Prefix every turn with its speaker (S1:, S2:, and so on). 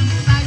S1: Bye.